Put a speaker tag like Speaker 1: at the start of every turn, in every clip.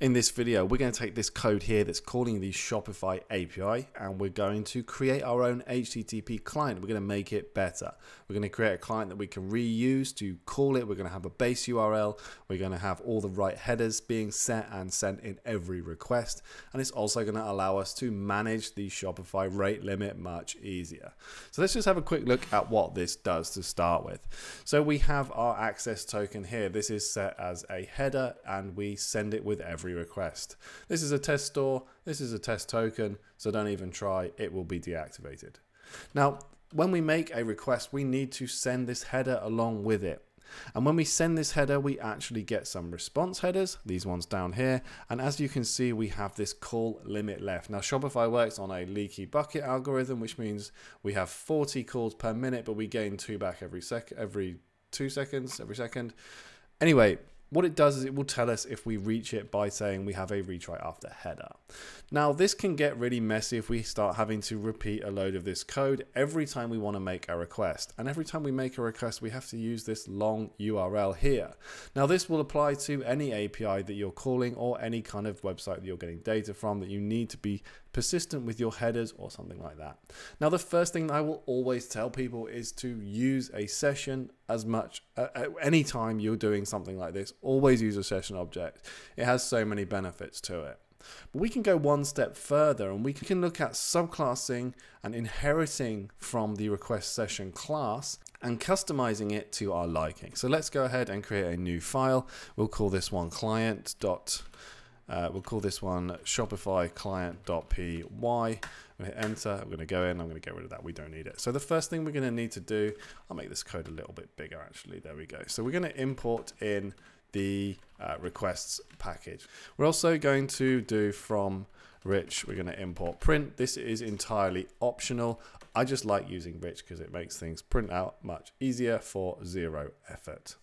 Speaker 1: In this video, we're going to take this code here that's calling the Shopify API and we're going to create our own HTTP client. We're going to make it better. We're going to create a client that we can reuse to call it. We're going to have a base URL. We're going to have all the right headers being set and sent in every request. And it's also going to allow us to manage the Shopify rate limit much easier. So let's just have a quick look at what this does to start with. So we have our access token here. This is set as a header and we send it with every request. This is a test store, this is a test token, so don't even try, it will be deactivated. Now, when we make a request, we need to send this header along with it. And when we send this header, we actually get some response headers, these ones down here. And as you can see, we have this call limit left. Now, Shopify works on a leaky bucket algorithm, which means we have 40 calls per minute, but we gain two back every sec, every two seconds, every second. Anyway, what it does is it will tell us if we reach it by saying we have a retry after header. Now this can get really messy if we start having to repeat a load of this code every time we want to make a request. And every time we make a request, we have to use this long URL here. Now this will apply to any API that you're calling or any kind of website that you're getting data from that you need to be persistent with your headers or something like that. Now, the first thing I will always tell people is to use a session as much uh, at any time you're doing something like this. Always use a session object. It has so many benefits to it. But we can go one step further and we can look at subclassing and inheriting from the request session class and customizing it to our liking. So let's go ahead and create a new file. We'll call this one client dot uh, we'll call this one Shopify client.py. We hit enter. I'm going to go in. I'm going to get rid of that. We don't need it. So the first thing we're going to need to do, I'll make this code a little bit bigger actually. There we go. So we're going to import in the uh, requests package. We're also going to do from rich, we're going to import print. This is entirely optional. I just like using rich because it makes things print out much easier for zero effort.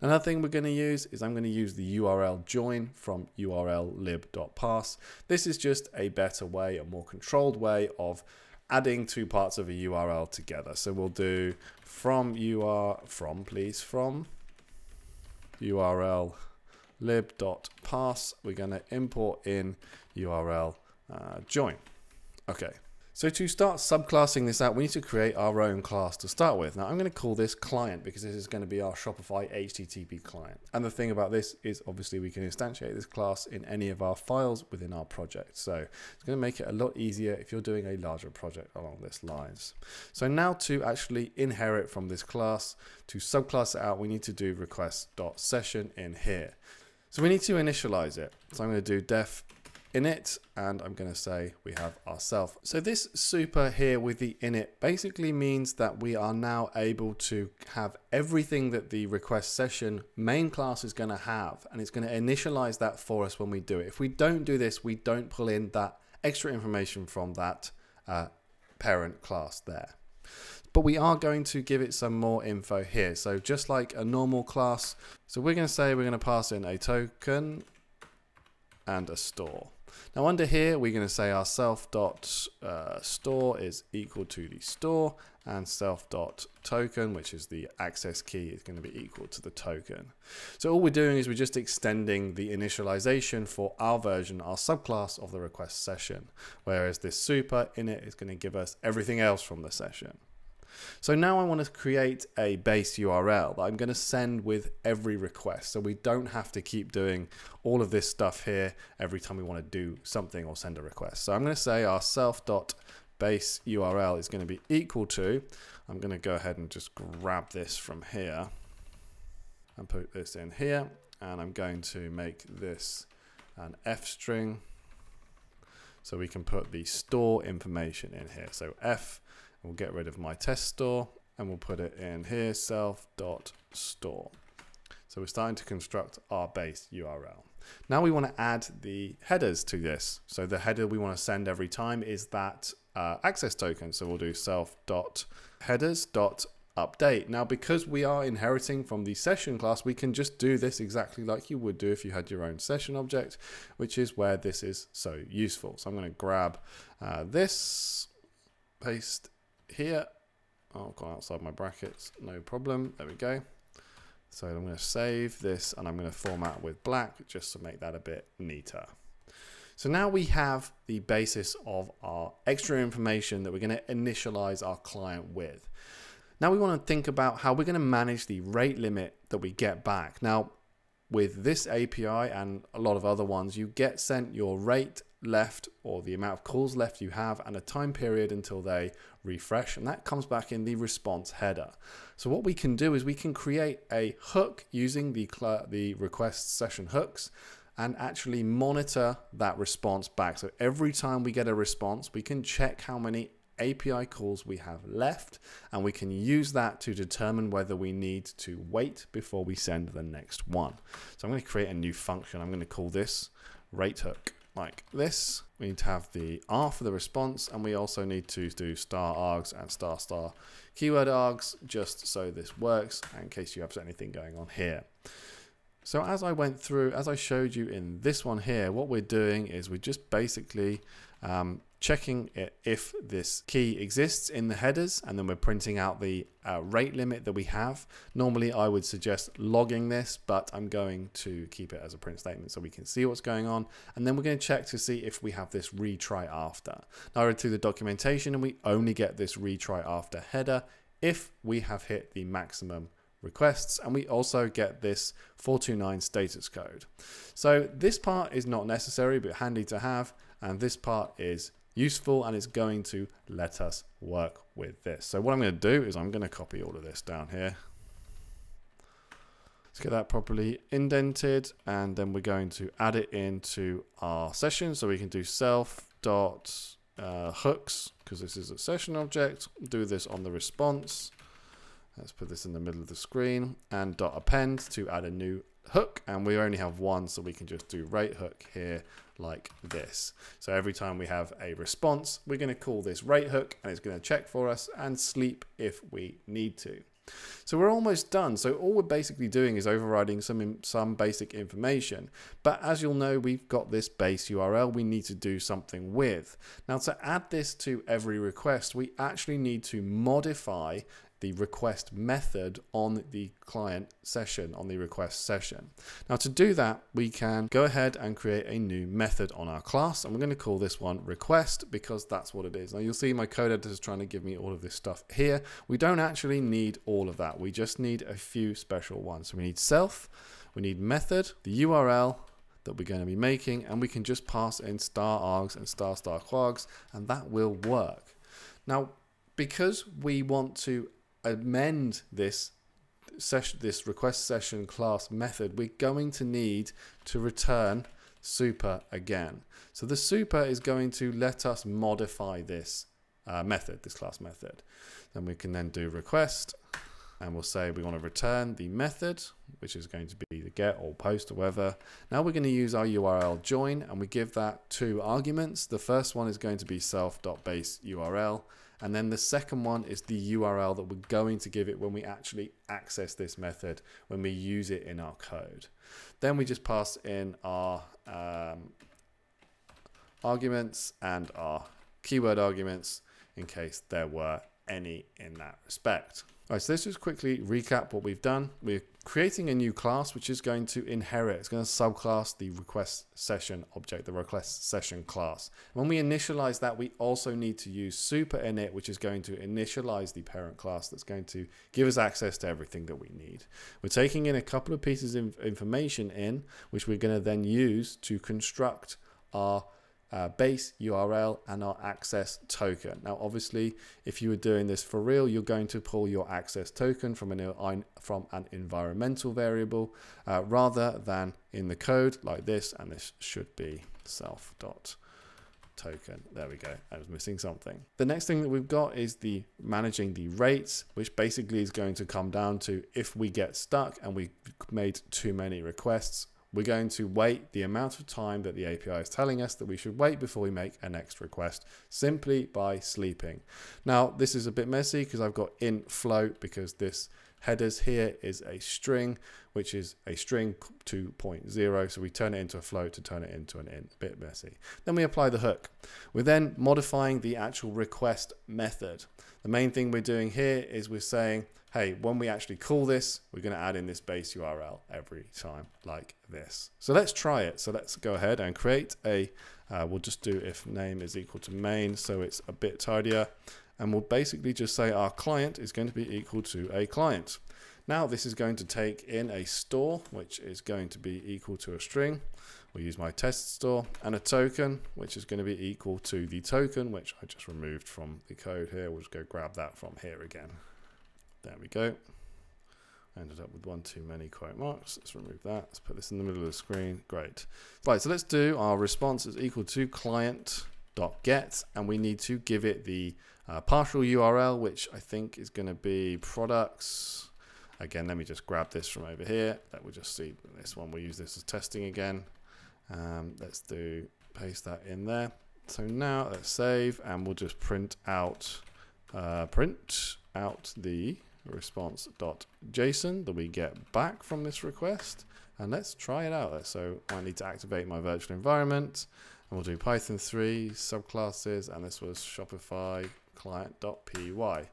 Speaker 1: Another thing we're going to use is I'm going to use the URL join from urllib.parse. This is just a better way, a more controlled way of adding two parts of a URL together. So we'll do from ur from please from url lib.parse. We're going to import in URL uh, join. Okay, so to start subclassing this out, we need to create our own class to start with. Now I'm going to call this client because this is going to be our Shopify HTTP client. And the thing about this is obviously we can instantiate this class in any of our files within our project. So it's going to make it a lot easier if you're doing a larger project along this lines. So now to actually inherit from this class, to subclass it out, we need to do request.session in here. So we need to initialize it. So I'm going to do def init and I'm going to say we have ourself. So this super here with the init basically means that we are now able to have everything that the request session main class is going to have and it's going to initialize that for us when we do it. If we don't do this, we don't pull in that extra information from that uh, parent class there. But we are going to give it some more info here. So just like a normal class, so we're going to say we're going to pass in a token and a store. Now under here, we're going to say our self dot uh, store is equal to the store and self dot token, which is the access key, is going to be equal to the token. So all we're doing is we're just extending the initialization for our version, our subclass of the request session, whereas this super init is going to give us everything else from the session. So now I want to create a base URL that I'm going to send with every request. So we don't have to keep doing all of this stuff here every time we want to do something or send a request. So I'm going to say our self.base URL is going to be equal to, I'm going to go ahead and just grab this from here and put this in here. And I'm going to make this an F string. So we can put the store information in here. So F We'll get rid of my test store and we'll put it in here self.store. So we're starting to construct our base URL. Now we want to add the headers to this. So the header we want to send every time is that uh, access token. So we'll do self.headers.update. Now because we are inheriting from the session class, we can just do this exactly like you would do if you had your own session object, which is where this is so useful. So I'm going to grab uh, this, paste here. Oh, I'll go outside my brackets, no problem. There we go. So I'm going to save this and I'm going to format with black just to make that a bit neater. So now we have the basis of our extra information that we're going to initialize our client with. Now we want to think about how we're going to manage the rate limit that we get back. Now, with this API and a lot of other ones, you get sent your rate left or the amount of calls left you have and a time period until they refresh and that comes back in the response header. So what we can do is we can create a hook using the, the request session hooks and actually monitor that response back. So every time we get a response, we can check how many API calls we have left, and we can use that to determine whether we need to wait before we send the next one. So I'm going to create a new function. I'm going to call this rate hook like this. We need to have the R for the response, and we also need to do star args and star star keyword args just so this works in case you have anything going on here. So as I went through, as I showed you in this one here, what we're doing is we're just basically um, checking if this key exists in the headers and then we're printing out the uh, rate limit that we have. Normally I would suggest logging this, but I'm going to keep it as a print statement so we can see what's going on. And then we're going to check to see if we have this retry after. Now I read through the documentation and we only get this retry after header if we have hit the maximum requests and we also get this 429 status code. So this part is not necessary but handy to have and this part is useful and it's going to let us work with this. So what I'm going to do is I'm going to copy all of this down here. Let's get that properly indented and then we're going to add it into our session so we can do self dot uh, hooks because this is a session object. Do this on the response. Let's put this in the middle of the screen and dot append to add a new hook and we only have one so we can just do rate hook here like this. So every time we have a response, we're going to call this rate hook and it's going to check for us and sleep if we need to. So we're almost done. So all we're basically doing is overriding some some basic information. But as you'll know, we've got this base URL we need to do something with. Now to add this to every request, we actually need to modify the request method on the client session, on the request session. Now to do that, we can go ahead and create a new method on our class. And we're going to call this one request because that's what it is. Now you'll see my code editor is trying to give me all of this stuff here. We don't actually need all of that. We just need a few special ones. So we need self, we need method, the URL, that we're going to be making and we can just pass in star args and star star kwargs and that will work. Now because we want to amend this session, this request session class method, we're going to need to return super again. So the super is going to let us modify this uh, method, this class method. Then we can then do request and we'll say we want to return the method, which is going to be the get or post or whatever. Now we're going to use our URL join and we give that two arguments. The first one is going to be self.base URL and then the second one is the URL that we're going to give it when we actually access this method, when we use it in our code. Then we just pass in our um, arguments and our keyword arguments in case there were any in that respect. All right, so let's just quickly recap what we've done. We're creating a new class which is going to inherit, it's going to subclass the request session object, the request session class. When we initialize that, we also need to use super init, which is going to initialize the parent class that's going to give us access to everything that we need. We're taking in a couple of pieces of information in, which we're going to then use to construct our uh, base URL and our access token. Now, obviously, if you were doing this for real, you're going to pull your access token from an, from an environmental variable uh, rather than in the code like this, and this should be self dot token. There we go. I was missing something. The next thing that we've got is the managing the rates, which basically is going to come down to if we get stuck and we made too many requests, we're going to wait the amount of time that the API is telling us that we should wait before we make a next request simply by sleeping. Now, this is a bit messy because I've got int float because this headers here is a string, which is a string 2.0. So we turn it into a float to turn it into an int, a bit messy. Then we apply the hook. We're then modifying the actual request method. The main thing we're doing here is we're saying, hey, when we actually call this, we're going to add in this base URL every time like this. So let's try it. So let's go ahead and create a, uh, we'll just do if name is equal to main, so it's a bit tidier. And we'll basically just say our client is going to be equal to a client. Now this is going to take in a store, which is going to be equal to a string. We'll use my test store and a token, which is going to be equal to the token, which I just removed from the code here. We'll just go grab that from here again. There we go. ended up with one too many quote marks. Let's remove that. Let's put this in the middle of the screen. Great. Right, so let's do our response is equal to client dot get, and we need to give it the uh, partial URL, which I think is going to be products. Again, let me just grab this from over here. That will just see this one. We'll use this as testing again. Um, let's do paste that in there. So now let's save, and we'll just print out uh, print out the response.json that we get back from this request. And let's try it out. So I need to activate my virtual environment. And we'll do Python 3 subclasses. And this was Shopify client.py.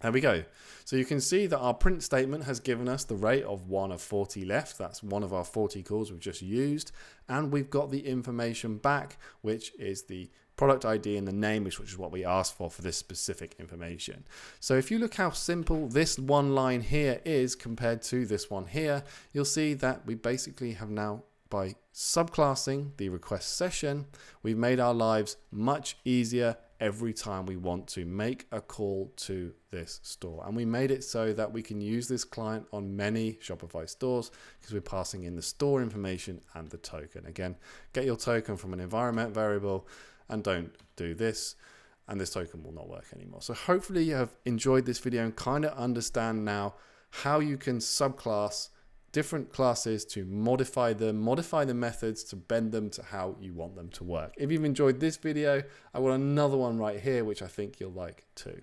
Speaker 1: There we go. So you can see that our print statement has given us the rate of 1 of 40 left. That's one of our 40 calls we've just used. And we've got the information back, which is the product ID and the name, which, which is what we asked for for this specific information. So if you look how simple this one line here is compared to this one here, you'll see that we basically have now by subclassing the request session, we've made our lives much easier every time we want to make a call to this store. And we made it so that we can use this client on many Shopify stores because we're passing in the store information and the token. Again, get your token from an environment variable and don't do this and this token will not work anymore. So hopefully you have enjoyed this video and kind of understand now how you can subclass different classes to modify them, modify the methods to bend them to how you want them to work. If you've enjoyed this video, I got another one right here, which I think you'll like too.